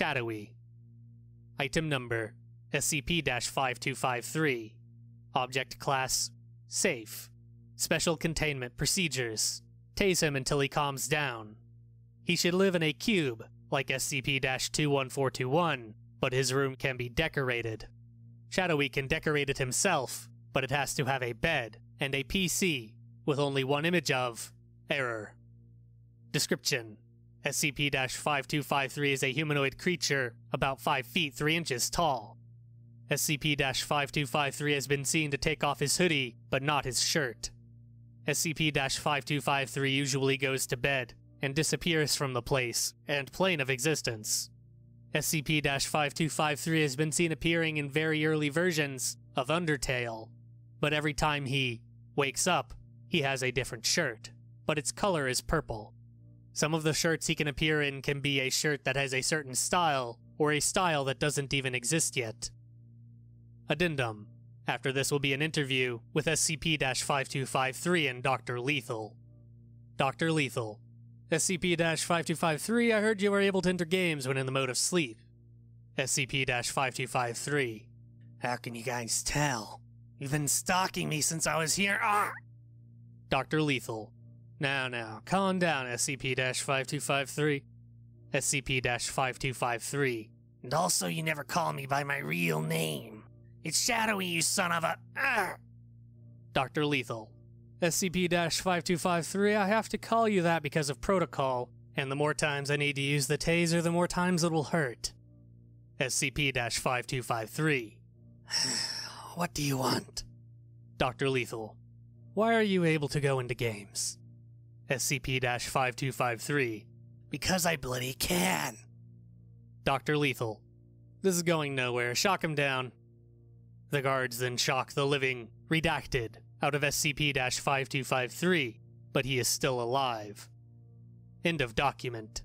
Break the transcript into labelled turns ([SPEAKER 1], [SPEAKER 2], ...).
[SPEAKER 1] Shadowy. Item number SCP 5253. Object class Safe. Special containment procedures. Tase him until he calms down. He should live in a cube, like SCP 21421, but his room can be decorated. Shadowy can decorate it himself, but it has to have a bed and a PC with only one image of error. Description SCP 5253 is a humanoid creature about 5 feet 3 inches tall. SCP 5253 has been seen to take off his hoodie, but not his shirt. SCP 5253 usually goes to bed and disappears from the place and plane of existence. SCP 5253 has been seen appearing in very early versions of Undertale, but every time he wakes up, he has a different shirt, but its color is purple. Some of the shirts he can appear in can be a shirt that has a certain style, or a style that doesn't even exist yet. Addendum. After this will be an interview with SCP 5253 and Dr. Lethal. Dr. Lethal. SCP 5253, I heard you were able to enter games when in the mode of sleep. SCP 5253.
[SPEAKER 2] How can you guys tell? You've been stalking me since I was here. Ah!
[SPEAKER 1] Dr. Lethal. Now, now, calm down, SCP 5253. SCP 5253.
[SPEAKER 2] And also, you never call me by my real name. It's Shadowy, you son of a. Ah!
[SPEAKER 1] Dr. Lethal. SCP 5253, I have to call you that because of protocol, and the more times I need to use the taser, the more times it will hurt. SCP 5253.
[SPEAKER 2] What do you want?
[SPEAKER 1] Dr. Lethal. Why are you able to go into games? SCP 5253.
[SPEAKER 2] Because I bloody can.
[SPEAKER 1] Dr. Lethal. This is going nowhere. Shock him down. The guards then shock the living, redacted, out of SCP 5253, but he is still alive. End of document.